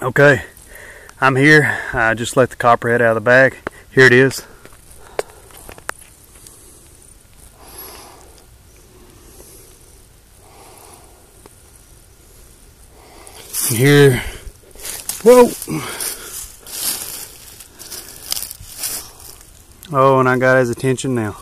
Okay, I'm here. I just let the copperhead out of the bag. Here it is. Here, whoa. Oh, and I got his attention now.